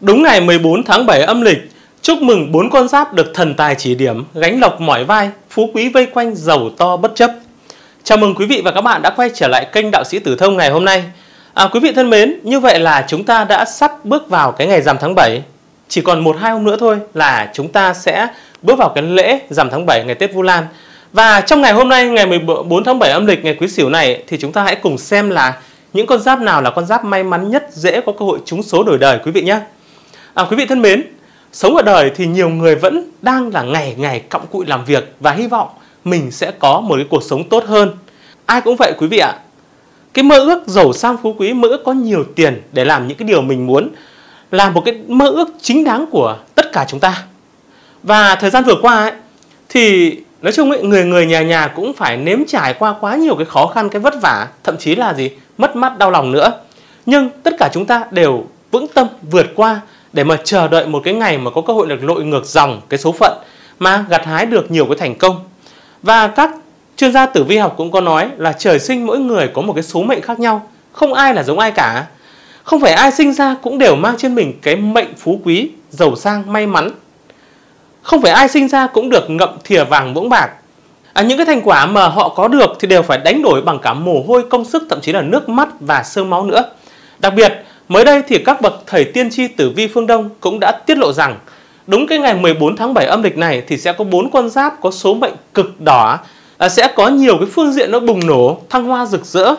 Đúng ngày 14 tháng 7 âm lịch, chúc mừng bốn con giáp được thần tài chỉ điểm, gánh lộc mỏi vai, phú quý vây quanh, giàu to bất chấp. Chào mừng quý vị và các bạn đã quay trở lại kênh Đạo sĩ Tử Thông ngày hôm nay. À, quý vị thân mến, như vậy là chúng ta đã sắp bước vào cái ngày rằm tháng 7. Chỉ còn một hai hôm nữa thôi là chúng ta sẽ bước vào cái lễ rằm tháng 7 ngày Tết Vu Lan. Và trong ngày hôm nay, ngày 14 tháng 7 âm lịch, ngày Quý Sửu này thì chúng ta hãy cùng xem là những con giáp nào là con giáp may mắn nhất dễ có cơ hội trúng số đổi đời quý vị nhé. À, quý vị thân mến, sống ở đời thì nhiều người vẫn đang là ngày ngày cặm cụi làm việc và hy vọng mình sẽ có một cái cuộc sống tốt hơn. Ai cũng vậy quý vị ạ. Cái mơ ước giàu sang phú quý, mơ ước có nhiều tiền để làm những cái điều mình muốn là một cái mơ ước chính đáng của tất cả chúng ta. Và thời gian vừa qua ấy, thì nói chung ấy, người người nhà nhà cũng phải nếm trải qua quá nhiều cái khó khăn, cái vất vả, thậm chí là gì mất mát đau lòng nữa. Nhưng tất cả chúng ta đều vững tâm vượt qua để mà chờ đợi một cái ngày mà có cơ hội được lội ngược dòng cái số phận mà gặt hái được nhiều cái thành công. Và các chuyên gia tử vi học cũng có nói là trời sinh mỗi người có một cái số mệnh khác nhau, không ai là giống ai cả. Không phải ai sinh ra cũng đều mang trên mình cái mệnh phú quý, giàu sang, may mắn. Không phải ai sinh ra cũng được ngậm thìa vàng muỗng bạc. À, những cái thành quả mà họ có được thì đều phải đánh đổi bằng cả mồ hôi, công sức, thậm chí là nước mắt và sương máu nữa. Đặc biệt, mới đây thì các bậc thầy tiên tri tử vi phương Đông cũng đã tiết lộ rằng đúng cái ngày 14 tháng 7 âm lịch này thì sẽ có bốn con giáp có số mệnh cực đỏ à, sẽ có nhiều cái phương diện nó bùng nổ, thăng hoa rực rỡ.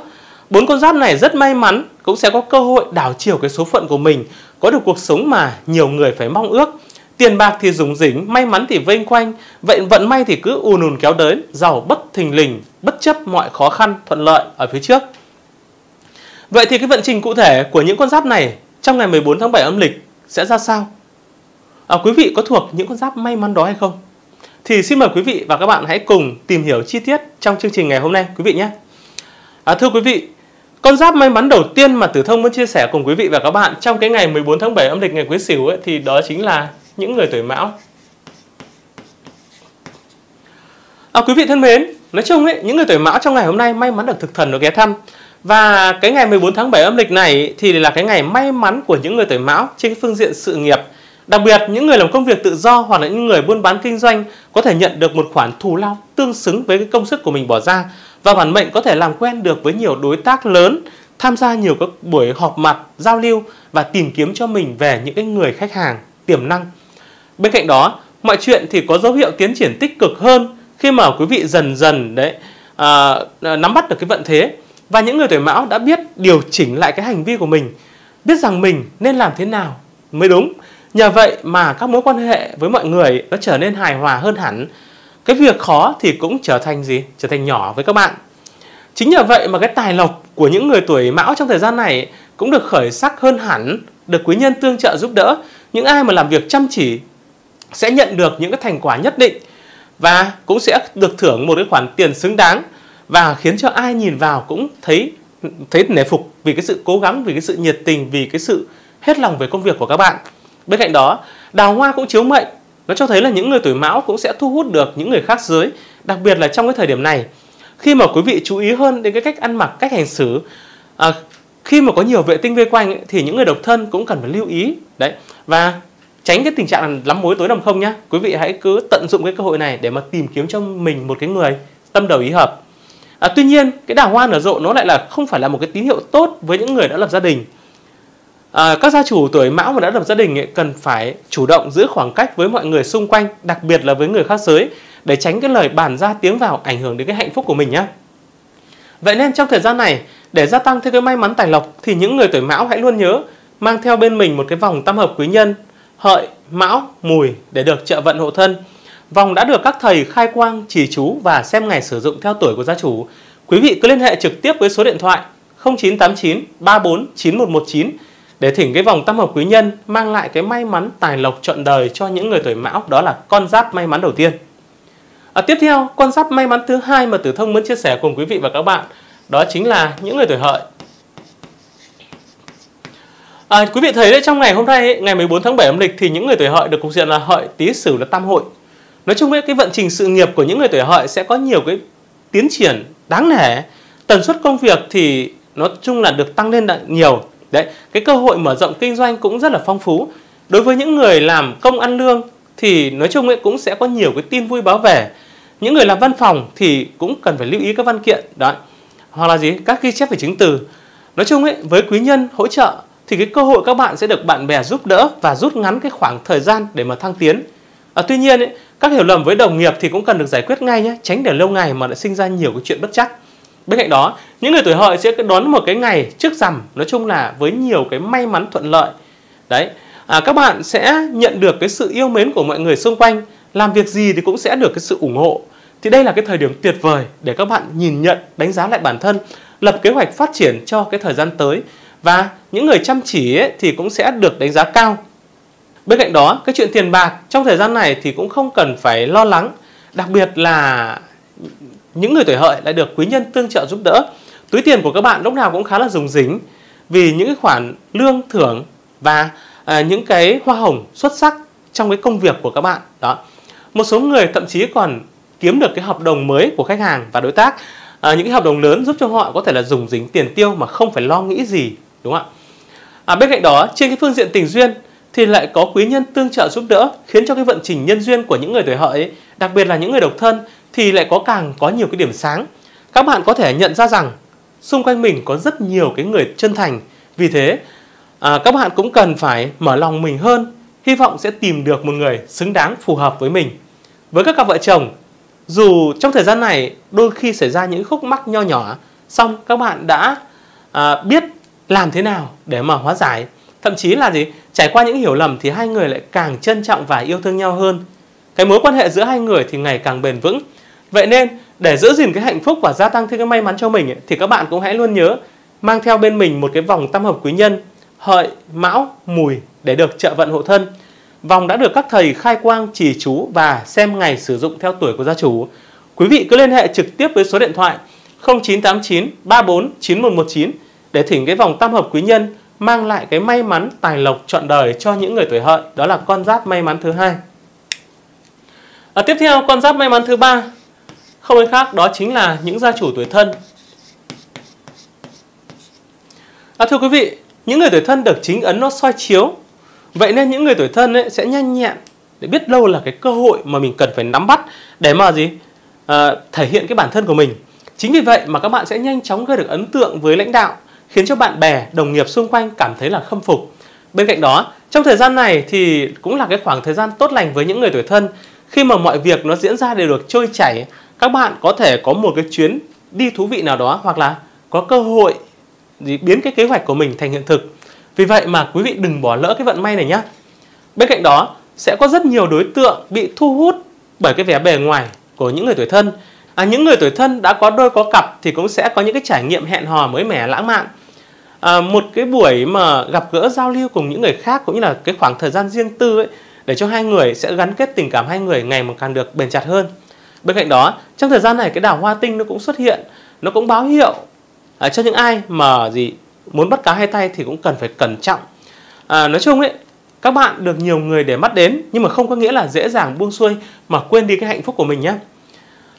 Bốn con giáp này rất may mắn cũng sẽ có cơ hội đảo chiều cái số phận của mình, có được cuộc sống mà nhiều người phải mong ước. Tiền bạc thì rủng rỉnh, may mắn thì vênh quanh, vậy vận may thì cứ ùn ùn kéo đến, giàu bất thình lình, bất chấp mọi khó khăn, thuận lợi ở phía trước. Vậy thì cái vận trình cụ thể của những con giáp này trong ngày 14 tháng 7 âm lịch sẽ ra sao? À, quý vị có thuộc những con giáp may mắn đó hay không? Thì xin mời quý vị và các bạn hãy cùng tìm hiểu chi tiết trong chương trình ngày hôm nay quý vị nhé. À, thưa quý vị, con giáp may mắn đầu tiên mà Tử Thông muốn chia sẻ cùng quý vị và các bạn trong cái ngày 14 tháng 7 âm lịch ngày Quý Sửu ấy, thì đó chính là những người tuổi Mão. À, quý vị thân mến, nói chung ấy, những người tuổi Mão trong ngày hôm nay may mắn được thực thần được ghé thăm. Và cái ngày 14 tháng 7 âm lịch này thì là cái ngày may mắn của những người tuổi Mão trên phương diện sự nghiệp. Đặc biệt những người làm công việc tự do hoặc là những người buôn bán kinh doanh có thể nhận được một khoản thù lao tương xứng với cái công sức của mình bỏ ra và bản mệnh có thể làm quen được với nhiều đối tác lớn, tham gia nhiều các buổi họp mặt, giao lưu và tìm kiếm cho mình về những cái người khách hàng tiềm năng. Bên cạnh đó, mọi chuyện thì có dấu hiệu tiến triển tích cực hơn khi mà quý vị dần dần đấy à, nắm bắt được cái vận thế và những người tuổi mão đã biết điều chỉnh lại cái hành vi của mình, biết rằng mình nên làm thế nào mới đúng. Nhờ vậy mà các mối quan hệ với mọi người nó trở nên hài hòa hơn hẳn. Cái việc khó thì cũng trở thành gì? Trở thành nhỏ với các bạn. Chính nhờ vậy mà cái tài lộc của những người tuổi mão trong thời gian này cũng được khởi sắc hơn hẳn, được quý nhân tương trợ giúp đỡ. Những ai mà làm việc chăm chỉ sẽ nhận được những cái thành quả nhất định và cũng sẽ được thưởng một cái khoản tiền xứng đáng và khiến cho ai nhìn vào cũng thấy thấy nể phục vì cái sự cố gắng vì cái sự nhiệt tình vì cái sự hết lòng về công việc của các bạn. Bên cạnh đó đào hoa cũng chiếu mệnh. Nó cho thấy là những người tuổi mão cũng sẽ thu hút được những người khác giới đặc biệt là trong cái thời điểm này. Khi mà quý vị chú ý hơn đến cái cách ăn mặc cách hành xử à, khi mà có nhiều vệ tinh vây quanh ấy, thì những người độc thân cũng cần phải lưu ý. Đấy và tránh cái tình trạng lắm mối tối nằm không nhá. Quý vị hãy cứ tận dụng cái cơ hội này để mà tìm kiếm cho mình một cái người tâm đầu ý hợp. À, tuy nhiên cái đào hoa nở rộ nó lại là không phải là một cái tín hiệu tốt với những người đã lập gia đình. À, các gia chủ tuổi mão mà đã lập gia đình ấy, cần phải chủ động giữ khoảng cách với mọi người xung quanh, đặc biệt là với người khác giới để tránh cái lời bàn ra tiếng vào ảnh hưởng đến cái hạnh phúc của mình nhé. Vậy nên trong thời gian này để gia tăng thêm cái may mắn tài lộc thì những người tuổi mão hãy luôn nhớ mang theo bên mình một cái vòng tam hợp quý nhân hợi, mão, mùi để được trợ vận hộ thân. Vòng đã được các thầy khai quang, chỉ chú và xem ngày sử dụng theo tuổi của gia chủ. Quý vị cứ liên hệ trực tiếp với số điện thoại 0989 34 9119 để thỉnh cái vòng tam hợp quý nhân mang lại cái may mắn tài lộc trọn đời cho những người tuổi mão đó là con giáp may mắn đầu tiên. À, tiếp theo, con giáp may mắn thứ hai mà Tử Thông muốn chia sẻ cùng quý vị và các bạn đó chính là những người tuổi hợi. À, quý vị thấy đấy trong ngày hôm nay, ngày 14 tháng 7 âm lịch thì những người tuổi hợi được cục diện là hợi, tý, sửu là tam hội. Nói chung với cái vận trình sự nghiệp của những người tuổi hợi sẽ có nhiều cái tiến triển đáng nể. Tần suất công việc thì nói chung là được tăng lên nhiều. Đấy, cái cơ hội mở rộng kinh doanh cũng rất là phong phú. đối với những người làm công ăn lương thì nói chung ấy cũng sẽ có nhiều cái tin vui báo về những người làm văn phòng thì cũng cần phải lưu ý các văn kiện đó hoặc là gì các ghi chép về chứng từ nói chung ấy với quý nhân hỗ trợ thì cái cơ hội các bạn sẽ được bạn bè giúp đỡ và rút ngắn cái khoảng thời gian để mà thăng tiến à, tuy nhiên ấy, các hiểu lầm với đồng nghiệp thì cũng cần được giải quyết ngay nhé tránh để lâu ngày mà lại sinh ra nhiều cái chuyện bất chắc. Bên cạnh đó những người tuổi hợi sẽ đón một cái ngày trước rằm nói chung là với nhiều cái may mắn thuận lợi. Đấy à, các bạn sẽ nhận được cái sự yêu mến của mọi người xung quanh làm việc gì thì cũng sẽ được cái sự ủng hộ. Thì đây là cái thời điểm tuyệt vời để các bạn nhìn nhận đánh giá lại bản thân lập kế hoạch phát triển cho cái thời gian tới. Và những người chăm chỉ ấy, thì cũng sẽ được đánh giá cao bên cạnh đó cái chuyện tiền bạc trong thời gian này thì cũng không cần phải lo lắng. Đặc biệt là những người tuổi hợi lại được quý nhân tương trợ giúp đỡ. Túi tiền của các bạn lúc nào cũng khá là rủng dính vì những cái khoản lương thưởng và à, những cái hoa hồng xuất sắc trong cái công việc của các bạn. Đó. Một số người thậm chí còn kiếm được cái hợp đồng mới của khách hàng và đối tác. À, những cái hợp đồng lớn giúp cho họ có thể là dùng dính tiền tiêu mà không phải lo nghĩ gì đúng không ạ? À, bên cạnh đó trên cái phương diện tình duyên thì lại có quý nhân tương trợ giúp đỡ khiến cho cái vận trình nhân duyên của những người tuổi hợi ấy, đặc biệt là những người độc thân thì lại có càng có nhiều cái điểm sáng. Các bạn có thể nhận ra rằng xung quanh mình có rất nhiều cái người chân thành. Vì thế à, các bạn cũng cần phải mở lòng mình hơn hy vọng sẽ tìm được một người xứng đáng phù hợp với mình. Với các cặp vợ chồng dù trong thời gian này đôi khi xảy ra những khúc mắc nho nhỏ xong các bạn đã à, biết làm thế nào để mà hóa giải thậm chí là gì? Trải qua những hiểu lầm thì hai người lại càng trân trọng và yêu thương nhau hơn. Cái mối quan hệ giữa hai người thì ngày càng bền vững. Vậy nên để giữ gìn cái hạnh phúc và gia tăng thêm cái may mắn cho mình ấy, thì các bạn cũng hãy luôn nhớ mang theo bên mình một cái vòng tam hợp quý nhân hợi mão mùi để được trợ vận hộ thân. Vòng đã được các thầy khai quang trì chú và xem ngày sử dụng theo tuổi của gia chủ. Quý vị cứ liên hệ trực tiếp với số điện thoại 0989 34 9119 để thỉnh cái vòng tam hợp quý nhân mang lại cái may mắn tài lộc trọn đời cho những người tuổi hợi. Đó là con giáp may mắn thứ hai. À, tiếp theo con giáp may mắn thứ ba không ai khác đó chính là những gia chủ tuổi thân. À, thưa quý vị, những người tuổi thân được chính ấn nó soi chiếu Vậy nên những người tuổi thân ấy sẽ nhanh nhẹn để biết đâu là cái cơ hội mà mình cần phải nắm bắt để mà gì à, thể hiện cái bản thân của mình. Chính vì vậy mà các bạn sẽ nhanh chóng gây được ấn tượng với lãnh đạo, khiến cho bạn bè, đồng nghiệp xung quanh cảm thấy là khâm phục. Bên cạnh đó, trong thời gian này thì cũng là cái khoảng thời gian tốt lành với những người tuổi thân. Khi mà mọi việc nó diễn ra đều được trôi chảy, các bạn có thể có một cái chuyến đi thú vị nào đó hoặc là có cơ hội biến cái kế hoạch của mình thành hiện thực vì vậy mà quý vị đừng bỏ lỡ cái vận may này nhé. Bên cạnh đó sẽ có rất nhiều đối tượng bị thu hút bởi cái vẻ bề ngoài của những người tuổi thân. À, những người tuổi thân đã có đôi có cặp thì cũng sẽ có những cái trải nghiệm hẹn hò mới mẻ lãng mạn. À, một cái buổi mà gặp gỡ giao lưu cùng những người khác cũng như là cái khoảng thời gian riêng tư ấy để cho hai người sẽ gắn kết tình cảm hai người ngày một càng được bền chặt hơn. Bên cạnh đó, trong thời gian này cái đào hoa tinh nó cũng xuất hiện, nó cũng báo hiệu à, cho những ai mà gì muốn bắt cá hai tay thì cũng cần phải cẩn trọng à, nói chung ấy các bạn được nhiều người để mắt đến nhưng mà không có nghĩa là dễ dàng buông xuôi mà quên đi cái hạnh phúc của mình nhé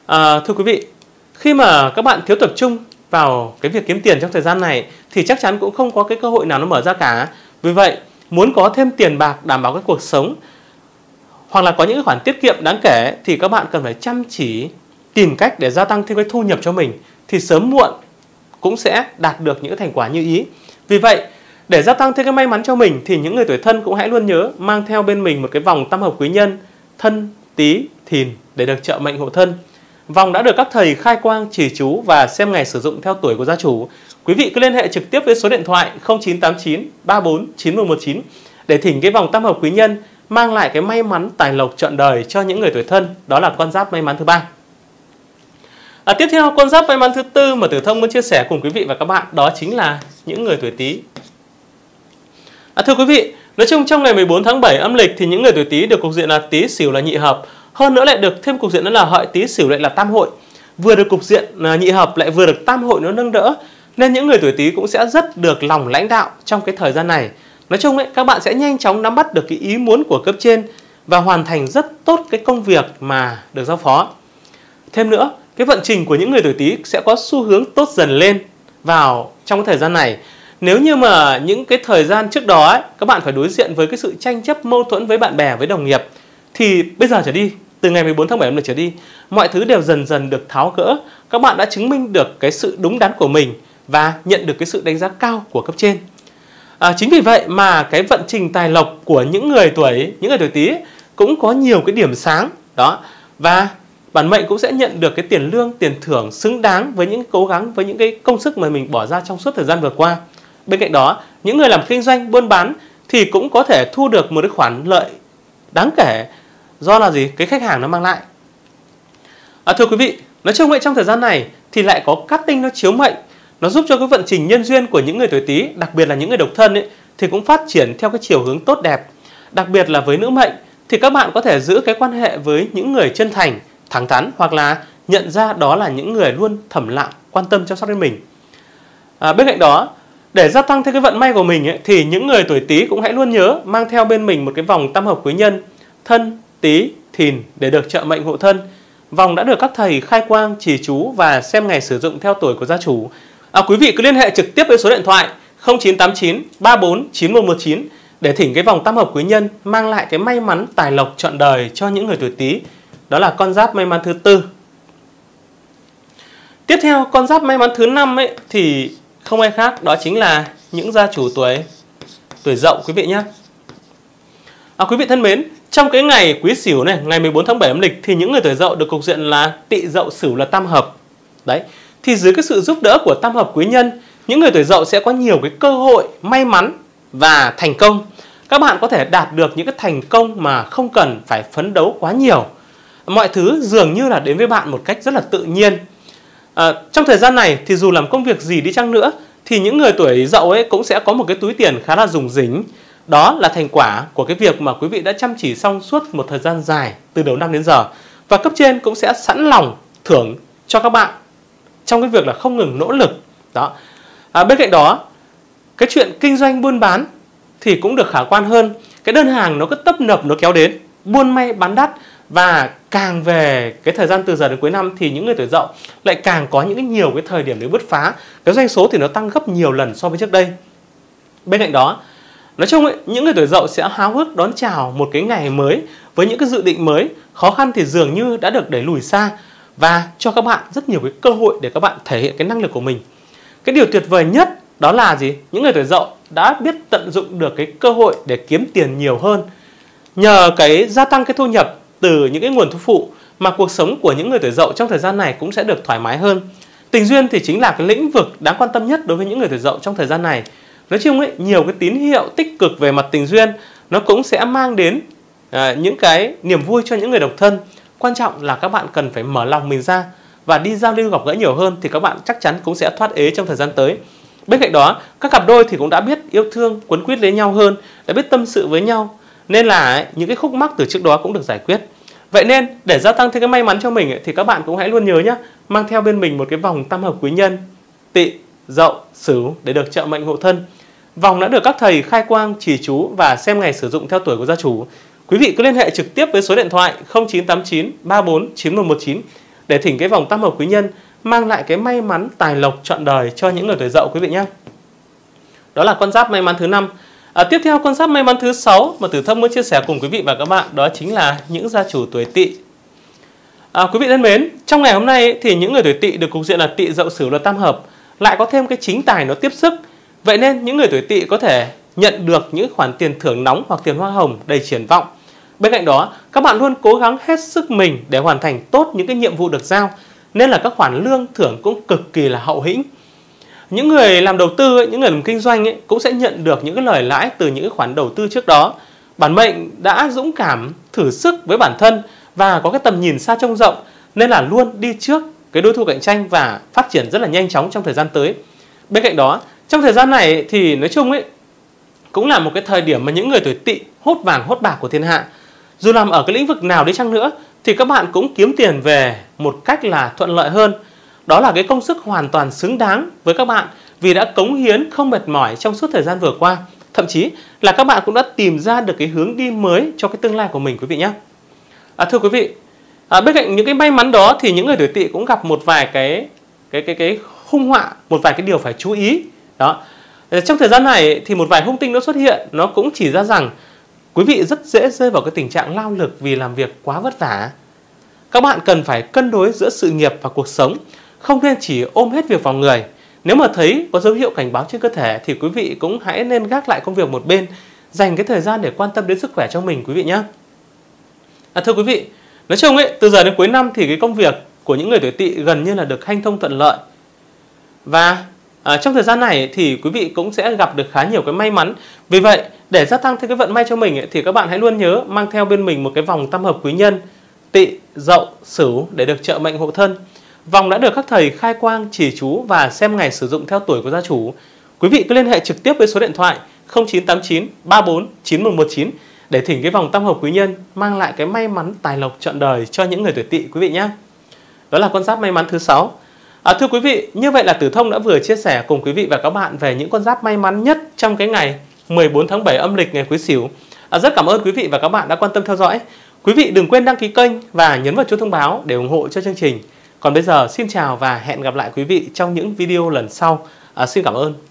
à, thưa quý vị khi mà các bạn thiếu tập trung vào cái việc kiếm tiền trong thời gian này thì chắc chắn cũng không có cái cơ hội nào nó mở ra cả vì vậy muốn có thêm tiền bạc đảm bảo cái cuộc sống hoặc là có những khoản tiết kiệm đáng kể thì các bạn cần phải chăm chỉ tìm cách để gia tăng thêm cái thu nhập cho mình thì sớm muộn cũng sẽ đạt được những thành quả như ý. Vì vậy, để gia tăng thêm cái may mắn cho mình thì những người tuổi thân cũng hãy luôn nhớ mang theo bên mình một cái vòng tam hợp quý nhân thân, tí, thìn để được trợ mệnh hộ thân. Vòng đã được các thầy khai quang chỉ chú và xem ngày sử dụng theo tuổi của gia chủ. Quý vị cứ liên hệ trực tiếp với số điện thoại 0989 34 9119 để thỉnh cái vòng tam hợp quý nhân mang lại cái may mắn tài lộc trọn đời cho những người tuổi thân. Đó là con giáp may mắn thứ ba. À, tiếp theo con giáp may mắn thứ tư mà Tử Thông muốn chia sẻ cùng quý vị và các bạn đó chính là những người tuổi Tý. À, thưa quý vị, nói chung trong ngày 14 tháng 7 âm lịch thì những người tuổi Tý được cục diện là Tý Sửu là nhị hợp, hơn nữa lại được thêm cục diện đó là Hợi Tý Sửu lại là tam hội. Vừa được cục diện à, nhị hợp lại vừa được tam hội nó nâng đỡ nên những người tuổi Tý cũng sẽ rất được lòng lãnh đạo trong cái thời gian này. Nói chung ấy, các bạn sẽ nhanh chóng nắm bắt được cái ý muốn của cấp trên và hoàn thành rất tốt cái công việc mà được giao phó. Thêm nữa, cái vận trình của những người tuổi Tý sẽ có xu hướng tốt dần lên vào trong cái thời gian này. nếu như mà những cái thời gian trước đó ấy, các bạn phải đối diện với cái sự tranh chấp mâu thuẫn với bạn bè với đồng nghiệp thì bây giờ trở đi từ ngày 14 tháng 7 âm lịch trở đi mọi thứ đều dần dần được tháo gỡ. Các bạn đã chứng minh được cái sự đúng đắn của mình và nhận được cái sự đánh giá cao của cấp trên. À, chính vì vậy mà cái vận trình tài lộc của những người tuổi những người tuổi tý cũng có nhiều cái điểm sáng. Đó. Và bản mệnh cũng sẽ nhận được cái tiền lương tiền thưởng xứng đáng với những cố gắng với những cái công sức mà mình bỏ ra trong suốt thời gian vừa qua. Bên cạnh đó những người làm kinh doanh buôn bán thì cũng có thể thu được một cái khoản lợi đáng kể do là gì? Cái khách hàng nó mang lại. À, thưa quý vị nói chung vậy trong thời gian này thì lại có cát tinh nó chiếu mệnh. Nó giúp cho cái vận trình nhân duyên của những người tuổi tý đặc biệt là những người độc thân ấy thì cũng phát triển theo cái chiều hướng tốt đẹp. Đặc biệt là với nữ mệnh thì các bạn có thể giữ cái quan hệ với những người chân thành thẳng thắn hoặc là nhận ra đó là những người luôn thầm lặng quan tâm chăm sóc đến mình. À, bên cạnh đó để gia tăng thêm cái vận may của mình ấy, thì những người tuổi tý cũng hãy luôn nhớ mang theo bên mình một cái vòng tam hợp quý nhân thân tý thìn để được trợ mệnh hộ thân. Vòng đã được các thầy khai quang chỉ chú và xem ngày sử dụng theo tuổi của gia chủ. À, quý vị cứ liên hệ trực tiếp với số điện thoại 0989 34 9119 để thỉnh cái vòng tam hợp quý nhân mang lại cái may mắn tài lộc trọn đời cho những người tuổi tý đó là con giáp may mắn thứ tư. Tiếp theo con giáp may mắn thứ năm ấy thì không ai khác đó chính là những gia chủ tuổi tuổi dậu quý vị nhé. À, quý vị thân mến trong cái ngày quý sửu này ngày 14 tháng 7 âm lịch thì những người tuổi dậu được cục diện là tỵ dậu sửu là tam hợp. Đấy thì dưới cái sự giúp đỡ của tam hợp quý nhân những người tuổi dậu sẽ có nhiều cái cơ hội may mắn và thành công. Các bạn có thể đạt được những cái thành công mà không cần phải phấn đấu quá nhiều. Mọi thứ dường như là đến với bạn một cách rất là tự nhiên. À, trong thời gian này thì dù làm công việc gì đi chăng nữa thì những người tuổi dậu ấy cũng sẽ có một cái túi tiền khá là dùng dính đó là thành quả của cái việc mà quý vị đã chăm chỉ xong suốt một thời gian dài từ đầu năm đến giờ. Và cấp trên cũng sẽ sẵn lòng thưởng cho các bạn trong cái việc là không ngừng nỗ lực. Đó. À, bên cạnh đó cái chuyện kinh doanh buôn bán thì cũng được khả quan hơn. Cái đơn hàng nó cứ tấp nập nó kéo đến buôn may bán đắt. Và càng về cái thời gian từ giờ đến cuối năm thì những người tuổi dậu lại càng có những cái nhiều cái thời điểm để bứt phá. Cái doanh số thì nó tăng gấp nhiều lần so với trước đây. Bên cạnh đó nói chung ấy, những người tuổi dậu sẽ háo hức đón chào một cái ngày mới với những cái dự định mới khó khăn thì dường như đã được đẩy lùi xa và cho các bạn rất nhiều cái cơ hội để các bạn thể hiện cái năng lực của mình cái điều tuyệt vời nhất đó là gì những người tuổi dậu đã biết tận dụng được cái cơ hội để kiếm tiền nhiều hơn nhờ cái gia tăng cái thu nhập từ những cái nguồn thu phụ mà cuộc sống của những người tuổi dậu trong thời gian này cũng sẽ được thoải mái hơn. Tình duyên thì chính là cái lĩnh vực đáng quan tâm nhất đối với những người tuổi dậu trong thời gian này. Nói chung ấy, nhiều cái tín hiệu tích cực về mặt tình duyên nó cũng sẽ mang đến à, những cái niềm vui cho những người độc thân. Quan trọng là các bạn cần phải mở lòng mình ra và đi giao lưu gặp gỡ nhiều hơn thì các bạn chắc chắn cũng sẽ thoát ế trong thời gian tới. Bên cạnh đó, các cặp đôi thì cũng đã biết yêu thương, quấn quýt lấy nhau hơn, đã biết tâm sự với nhau nên là những cái khúc mắc từ trước đó cũng được giải quyết vậy nên để gia tăng thêm cái may mắn cho mình thì các bạn cũng hãy luôn nhớ nhé mang theo bên mình một cái vòng tam hợp quý nhân tỵ dậu sửu để được trợ mệnh hộ thân vòng đã được các thầy khai quang chỉ chú và xem ngày sử dụng theo tuổi của gia chủ quý vị cứ liên hệ trực tiếp với số điện thoại 0989 34 9119 để thỉnh cái vòng tam hợp quý nhân mang lại cái may mắn tài lộc trọn đời cho những người tuổi dậu quý vị nhé đó là con giáp may mắn thứ năm À, tiếp theo con giáp may mắn thứ sáu mà Tử Thông muốn chia sẻ cùng quý vị và các bạn đó chính là những gia chủ tuổi Tỵ. À, quý vị thân mến, trong ngày hôm nay thì những người tuổi Tỵ được cục diện là Tỵ Dậu Sửu là tam hợp lại có thêm cái chính tài nó tiếp sức. Vậy nên những người tuổi Tỵ có thể nhận được những khoản tiền thưởng nóng hoặc tiền hoa hồng đầy triển vọng. Bên cạnh đó, các bạn luôn cố gắng hết sức mình để hoàn thành tốt những cái nhiệm vụ được giao, nên là các khoản lương thưởng cũng cực kỳ là hậu hĩnh. Những người làm đầu tư những người làm kinh doanh ấy, cũng sẽ nhận được những cái lời lãi từ những cái khoản đầu tư trước đó. Bản mệnh đã dũng cảm thử sức với bản thân và có cái tầm nhìn xa trông rộng nên là luôn đi trước cái đối thủ cạnh tranh và phát triển rất là nhanh chóng trong thời gian tới. Bên cạnh đó trong thời gian này thì nói chung ấy cũng là một cái thời điểm mà những người tuổi tỵ hốt vàng hốt bạc của thiên hạ dù làm ở cái lĩnh vực nào đi chăng nữa thì các bạn cũng kiếm tiền về một cách là thuận lợi hơn đó là cái công sức hoàn toàn xứng đáng với các bạn vì đã cống hiến không mệt mỏi trong suốt thời gian vừa qua. Thậm chí là các bạn cũng đã tìm ra được cái hướng đi mới cho cái tương lai của mình quý vị nhé. À, thưa quý vị, à, bên cạnh những cái may mắn đó thì những người tuổi tỵ cũng gặp một vài cái cái cái cái hung họa, một vài cái điều phải chú ý. Đó. Ờ, trong thời gian này thì một vài hung tinh nó xuất hiện, nó cũng chỉ ra rằng quý vị rất dễ rơi vào cái tình trạng lao lực vì làm việc quá vất vả. Các bạn cần phải cân đối giữa sự nghiệp và cuộc sống, không nên chỉ ôm hết việc vào người. Nếu mà thấy có dấu hiệu cảnh báo trên cơ thể thì quý vị cũng hãy nên gác lại công việc một bên, dành cái thời gian để quan tâm đến sức khỏe cho mình quý vị nhé. À, thưa quý vị, nói chung ấy, từ giờ đến cuối năm thì cái công việc của những người tuổi tỵ gần như là được hanh thông thuận lợi. Và à, trong thời gian này thì quý vị cũng sẽ gặp được khá nhiều cái may mắn. Vì vậy, để gia tăng thêm cái vận may cho mình ấy, thì các bạn hãy luôn nhớ mang theo bên mình một cái vòng tam hợp quý nhân tỵ, dậu, sửu để được trợ mệnh hộ thân. Vòng đã được các thầy khai quang, chỉ chú và xem ngày sử dụng theo tuổi của gia chủ. Quý vị cứ liên hệ trực tiếp với số điện thoại 0989 34 9119 để thỉnh cái vòng tam hợp quý nhân mang lại cái may mắn tài lộc trọn đời cho những người tuổi tỵ quý vị nhé. Đó là con giáp may mắn thứ sáu. À, thưa quý vị, như vậy là Tử Thông đã vừa chia sẻ cùng quý vị và các bạn về những con giáp may mắn nhất trong cái ngày 14 tháng 7 âm lịch ngày Quý Sửu. À, rất cảm ơn quý vị và các bạn đã quan tâm theo dõi. Quý vị đừng quên đăng ký kênh và nhấn vào chuông thông báo để ủng hộ cho chương trình. Còn bây giờ xin chào và hẹn gặp lại quý vị trong những video lần sau. À, xin cảm ơn.